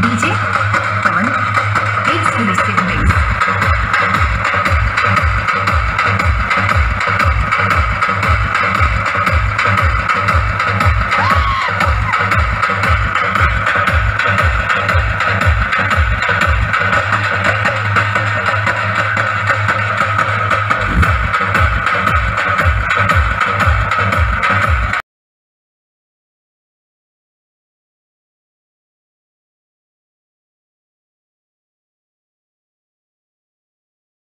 你直。